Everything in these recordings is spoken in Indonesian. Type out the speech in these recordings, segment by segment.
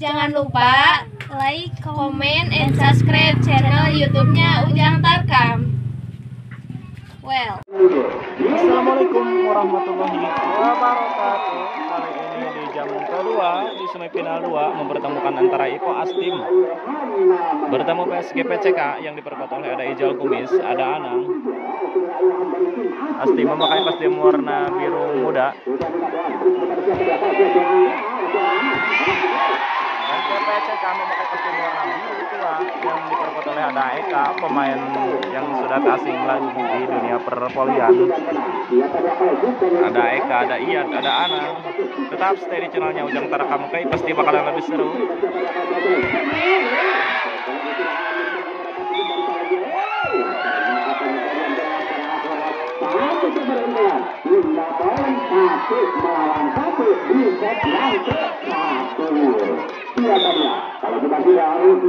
Jangan lupa like, comment, and subscribe channel YouTube-nya Ujang Tarkam. Well. Assalamualaikum warahmatullahi wabarakatuh. Kali ini di jam kedua di semifinal 2 mempertemukan antara Iko Astim bertemu PSG PCK yang diperkuat oleh ada Ijal Kumis, ada Anang. Astim memakai kostum warna biru muda. Dan PPCK memakai kostum warna biru tua yang diperkuat oleh ada Eka, pemain yang sudah asing lagi di dunia perpolian. Ada Eka, ada Ian, ada Ana. Tetap stay di channelnya Ujang Tarakam Kai, pasti bakalan lebih seru. Satu melawan satu di set yang ke satu Dua tadi Kalau kita tidak harus dia mana Dengan serang melakukan Petri kepada Petria Kalau kita tidak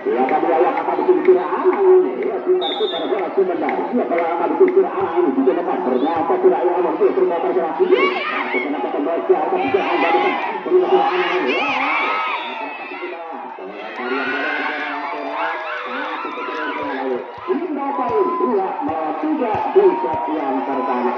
dia akan wilayah akan dikira anak ini poin dua tiga yang pertama.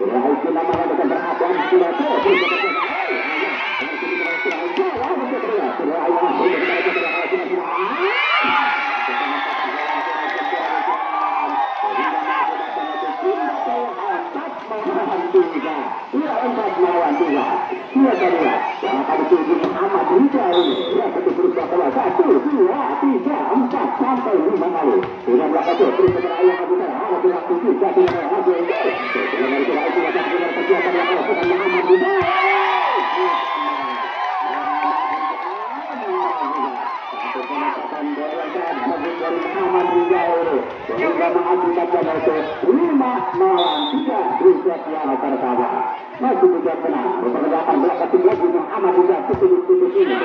Ya dengan berhati-hati sudah terus Ia empat melawan tiga. Ia kedua. Yang akan dituju Muhammad Rija ini. Ia betul berusaha bola. Satu, dua, tiga, empat, sampai lima kali. Sudah melakukan itu. Terus kepada ayah Abu Bakar. Ada pihak tujuh. Tidak tidak ada lagi. Sudah dari tidak itu. Tidak tidak persiapan yang melakukan Muhammad Rija. Muhammad ini. Sehingga mengakibatkan itu. Lima melawan tiga. Di set yang pertama. Masih juga menang. Memperlihatkan belakang lagi Muhammad Rija. Tutup-tutup ini.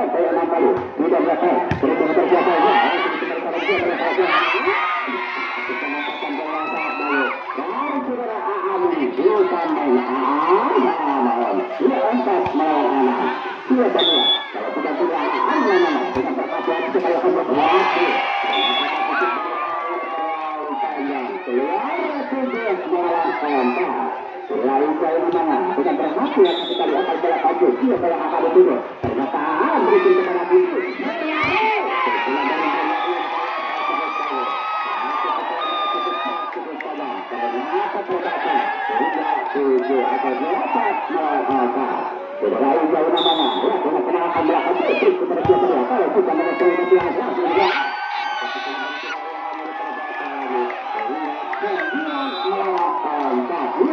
Berikan kepada dia. Selain saya bukan berhasil sekali akan bola kalau kita mengetahui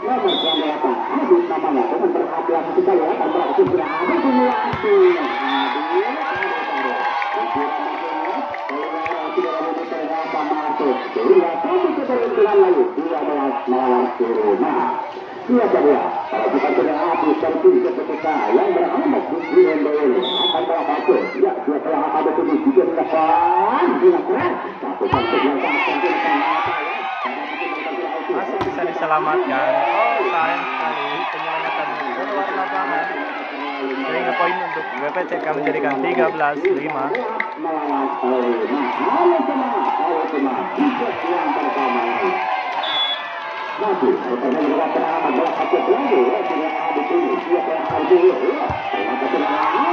Nomor yang delapan, Adit namanya, dengan berhati-hati kita lihat, berarti sudah ada simulasi. Sehingga satu keberuntungan lagi, 12 melawan lima. Iya saja, kalau ketika yang beralamat di akan Ya, ada. Satu bisa diselamatkan. Oh, sayang sekali penyelamatan keluar lapangan. Sehingga poin untuk BPCK menjadikan 13-5. melawan lima. Halo semua, halo semua. Tiket yang pertama. Masih, pertama juga pernah bola satu lagi ya, tidak ada di sini. Siapa yang harus dulu? Ya, ternyata tidak ada.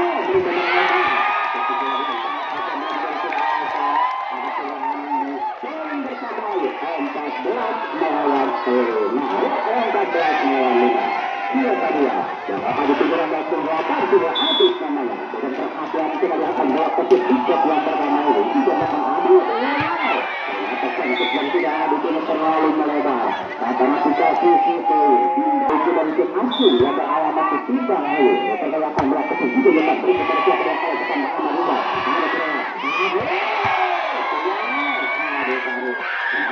Empat belas melawan lima. Empat belas melawan lima. Iya tadi ya. Yang apa di pinggiran langsung delapan sudah habis namanya. Kita akan bola. Tidak. Ternyata yang tidak terlalu melebar. Kata itu. Dari juga yang tak beri kepada siapa yang akan merubah. Ada kira. Aduh, aduh. Serangan dari belakang kedua yang perhatian. Terlalu melebar. Ya, tujuh melawan empat belas. Kira itu sudah perhatian sekali. Nomor sengaja dari Asim akan melakukan sudah lepas. Terus kebersiapan yang kalau kita serangan.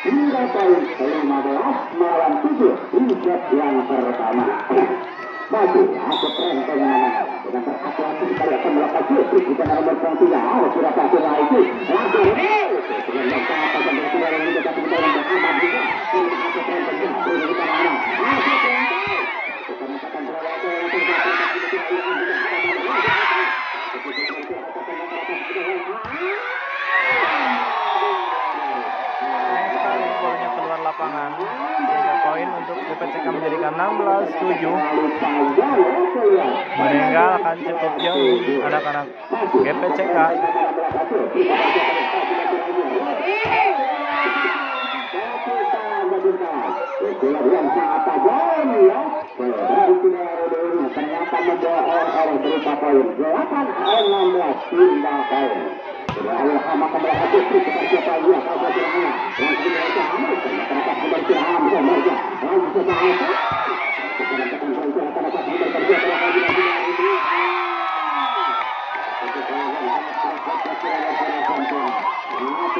Hingga poin 15 melawan 7 di set yang pertama. Perenteng namanya dengan berhati-hati sekali akan harus sudah pasti itu langsung dengan yang yang juga tapi kita Jauh anak-anak GPCK. yang ya. Ternyata oleh berupa poin 8 16 tinggal poin. Sudah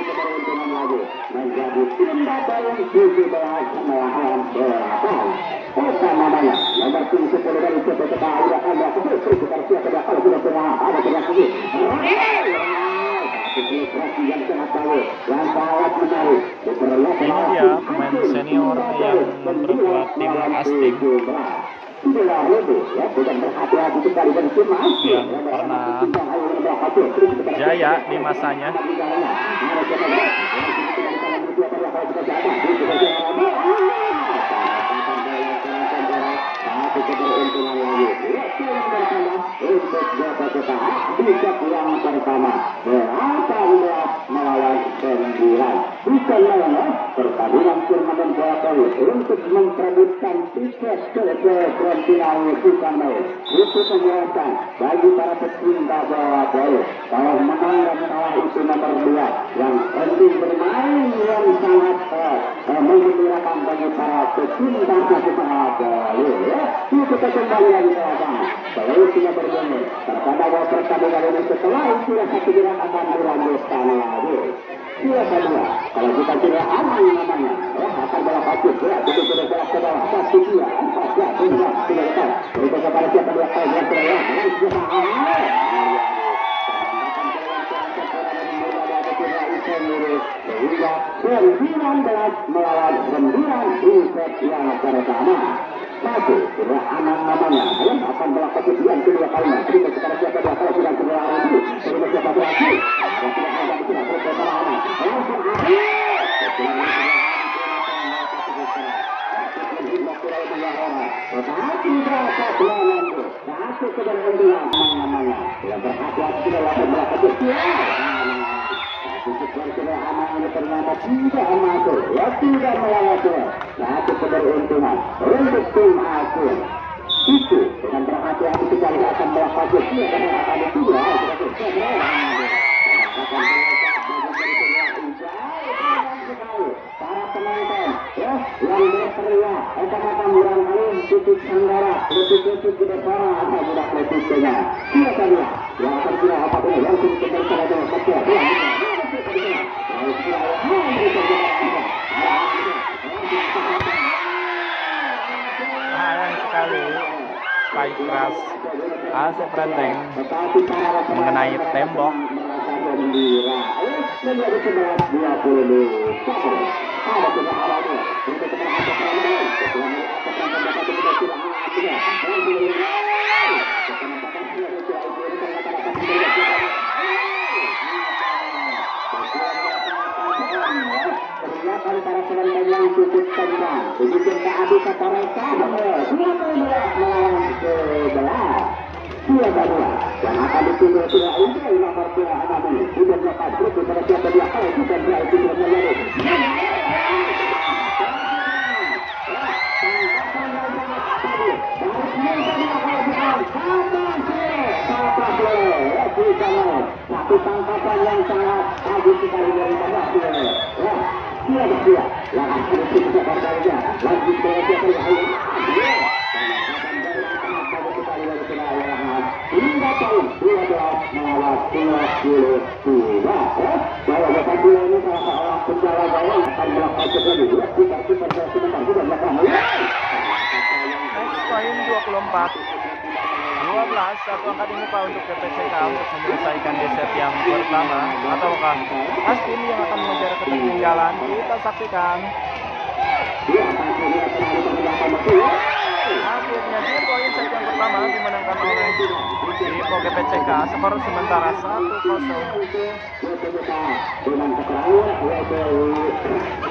keberuntungan lagi menjadi tindak poin 17 melawan 8. Oka namanya nomor tim 10 dari sudah ada. Ini dia pemain senior yang memperkuat tim Sudah lebih ya, pernah jaya di masanya keberuntungan untuk Petah, bisa yang pertama. Berapa melawan sembilan. Bukan lolos pertandingan turnamen bola voli untuk memperebutkan tiket ke grand final main. Itu penjelasan bagi para pecinta bola voli. Kalau menang dan kalah itu nomor dua. Yang penting bermain yang sangat uh, menggembirakan bagi para pecinta sepak bola. Itu kita kembali lagi ke lapangan. ね、頭が取ったメガネの人とは、いくら先には頭ぐらいでしたので、biasanya kalau kita kira anjing namanya akan bola pasir ya itu sudah bola ke pasti dia pasti dia sudah dekat itu kepada siapa dia tahu yang terlalu yang sudah awal sehingga sembilan belas melawan sembilan untuk yang pertama. Satu, sudah aman namanya. Belum akan melakukan yang kedua kalinya. Terima kepada siapa dia kalau sudah kedua lagi. Terima siapa dia lagi. Yang tidak ada tidak berapa bulan itu? Satu keberhentian namanya. Yang berhati-hati dalam ini ternyata tidak ya tim aku. Itu dengan akan akan ya yang berteriak ya Sayang sekali spike keras Asep Renteng mengenai tembok para penonton yang cukup kencang. Begitu ada kata. Dua melawan sebelas. Dua dua yang akan ditunggu tidak ini nomor dua enam ini. Sudah dapat grup pada siapa dia kalau sudah dia itu sudah terjadi. Satu tangkapan yang sangat bagus sekali dari Bapak Ya, dia tahun 12 melawan 22. Bahwa ini salah akan poin 24 12 satu angka dimuka untuk PPCK untuk menyelesaikan di set yang pertama. Ataukah Astin yang akan mengejar ketertinggalan kita saksikan. Akhirnya di poin set yang pertama dimenangkan oleh Dipo GPCK skor sementara 1-0 dengan keterangan